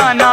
जाना